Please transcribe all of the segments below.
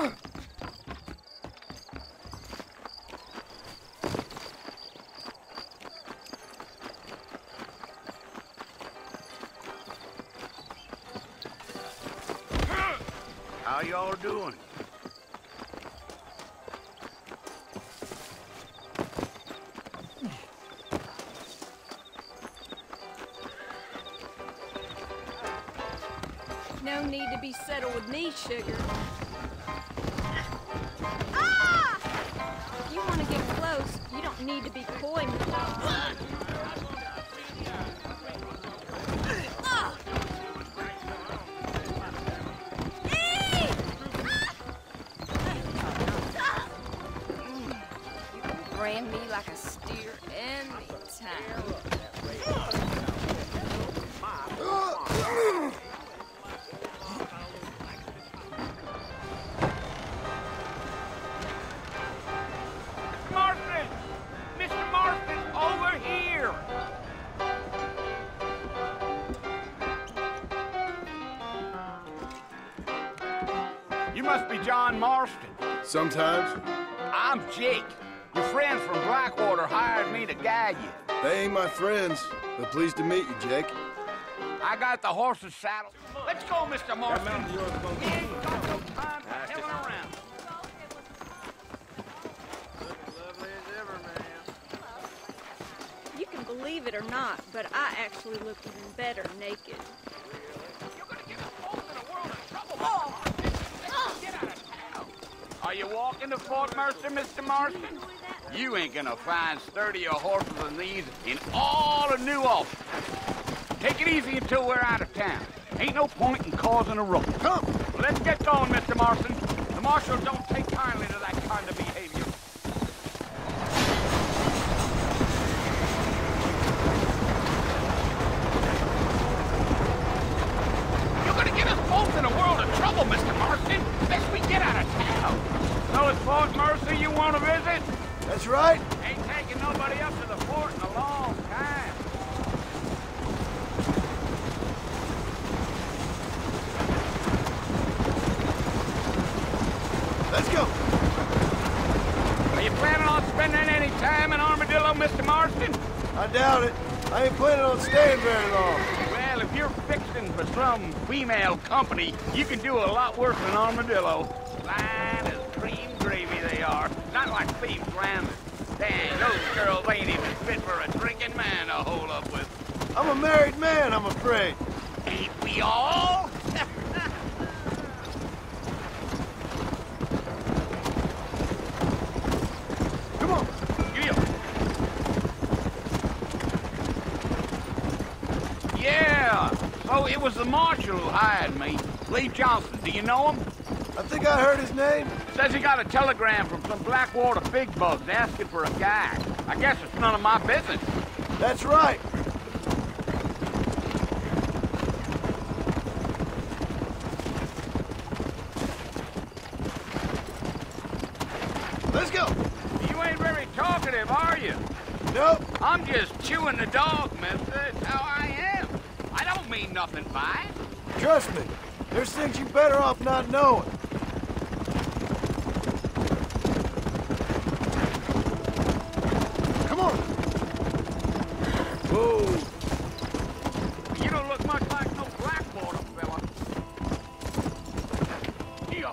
How y'all doing? No need to be settled with me, sugar. Need to be coy, Madonna. John Marston. Sometimes. I'm Jake. Your friends from Blackwater hired me to guide you. They ain't my friends, but pleased to meet you, Jake. I got the horses saddled. Let's go, Mr. Marston. We ain't got no time for killing around. You can believe it or not, but I actually look even better naked. You're gonna get us both in a world of trouble, Mr. Marston. Let's get out of town. Are you walking to Fort Mercer, Mr. Marston? You ain't gonna find sturdier horses than these in all of New Austin. Take it easy until we're out of town. Ain't no point in causing a ruckus. Come, let's get going, Mr. Marston. The marshal don't take kindly to that kind of behavior. You're gonna get us both in a world of trouble, Mr. Marston. Best we get out of town. So it's Fort Mercer you want to visit? That's right. Taking nobody up to the fort in a long time. Let's go. Are you planning on spending any time in Armadillo, Mr. Marston? I doubt it. I ain't planning on staying very long. Well, if you're fixing for some female company, you can do a lot worse than Armadillo. Fine as cream gravy they are. Not like Thieves' Landing. Dang, those girls ain't even fit for a drinking man to hold up with. I'm a married man, I'm afraid. Ain't we all? Come on. Up. Yeah, so oh, it was the marshal who hired me. Lee Johnson, do you know him? I think I heard his name. Says he got a telegram from some Blackwater big bugs asking for a guy. I guess it's none of my business. That's right. Let's go. You ain't very talkative, are you? Nope. I'm just chewing the dog, mister. That's how I am. I don't mean nothing by it. Trust me. There's things you better off not knowing. Come on. Whoa. You don't look much like no Blackwater fella. Yeah.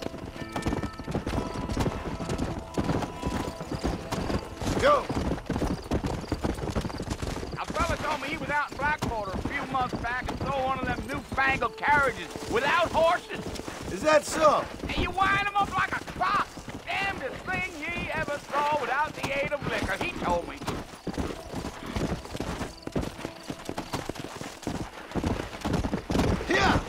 Go. A fella told me he was out in Blackwater a few months back and saw one of them newfangled carriages without horses. Is that so? And you wind up like a clock. Damnedest thing ye ever saw without the aid of liquor, he told me. Here.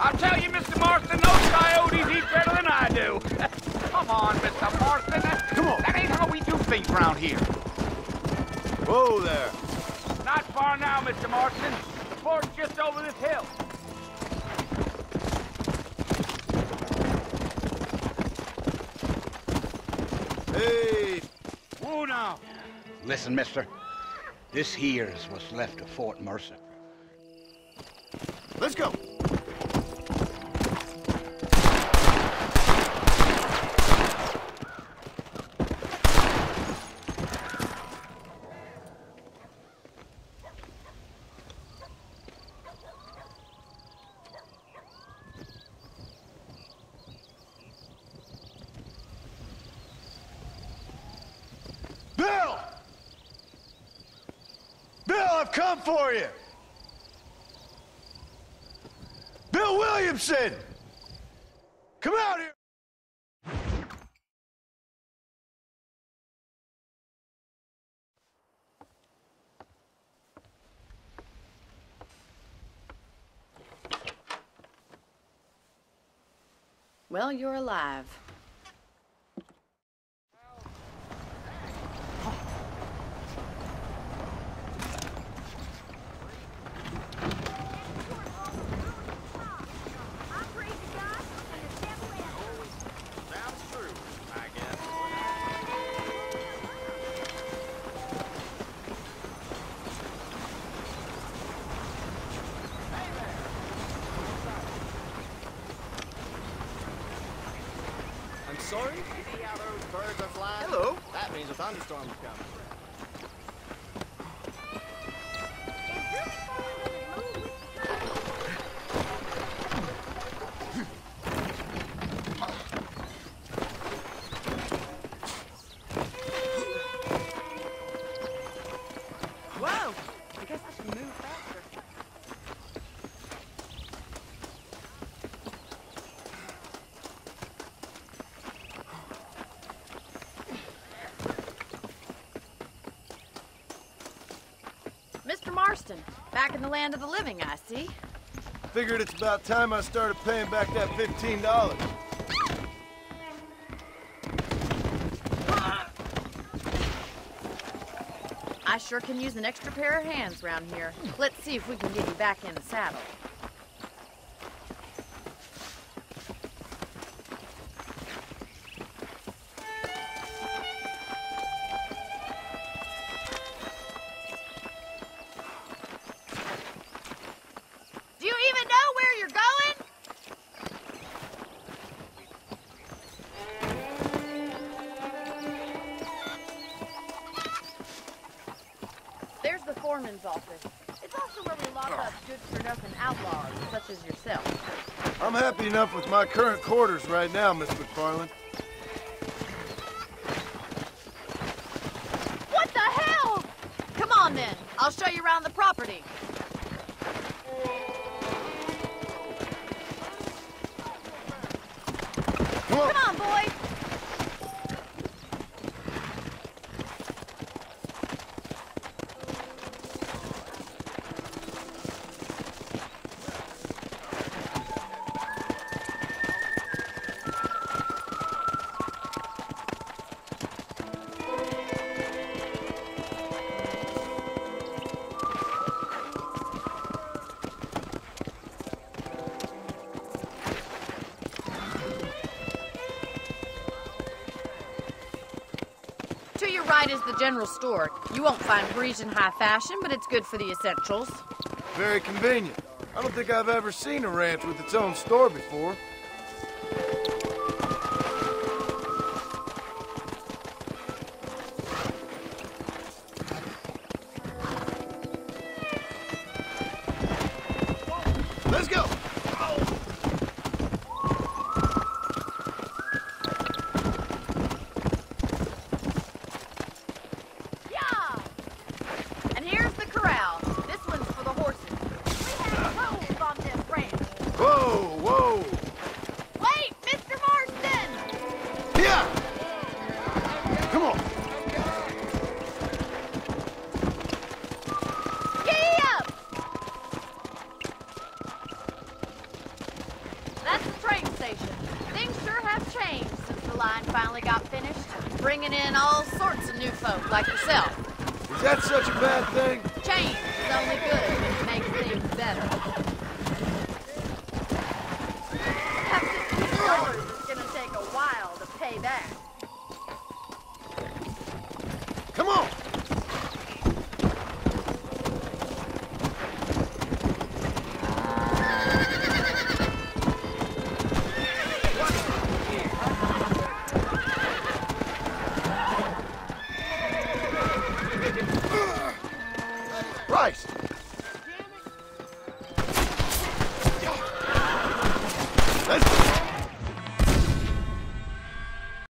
I'll tell you, Mr. Marston, those coyotes eat better than I do. Come on, Mr. Marston. That, Come on. That ain't how we do things around here. Whoa there. Not far now, Mr. Marston. The fort's just over this hill. Hey. Whoa now. Listen, mister. This here is what's left of Fort Mercer. Let's go. Bill! Bill, I've come for you! Bill Williamson! Come out here! Well, you're alive. Sounds true, I guess. I'm sorry? See how those birds are flying? Hello. That means a thunderstorm is coming. Marston, back in the land of the living, I see. Figured it's about time I started paying back that $15. I sure can use an extra pair of hands round here. Let's see if we can get you back in the saddle. Foreman's office. It's also where we lock up good-for-nothing outlaws, such as yourself. I'm happy enough with my current quarters right now, Miss MacFarlane. What the hell? Come on, then. I'll show you around the property. Come on! Come on, the general store. You won't find Parisian high fashion, but it's good for the essentials. Very convenient. I don't think I've ever seen a ranch with its own store before. Let's go! Yeah! And here's the corral. This one's for the horses. We have holes on this ranch. Whoa, whoa! Wait, Mr. Marston! Yeah! Come on! Giddy up! That's the train station. Things sure have changed since the line finally got finished. Bringing in all sorts of new folk like yourself. Is that such a bad thing? Change is only good if it makes things better.